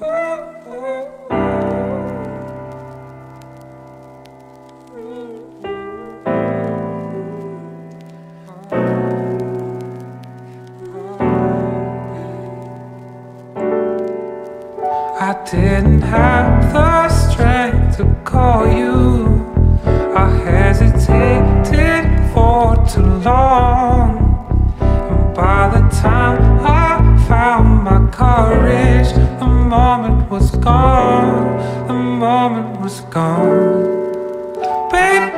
I didn't have the strength to call you. I hesitated for too long, and by the time I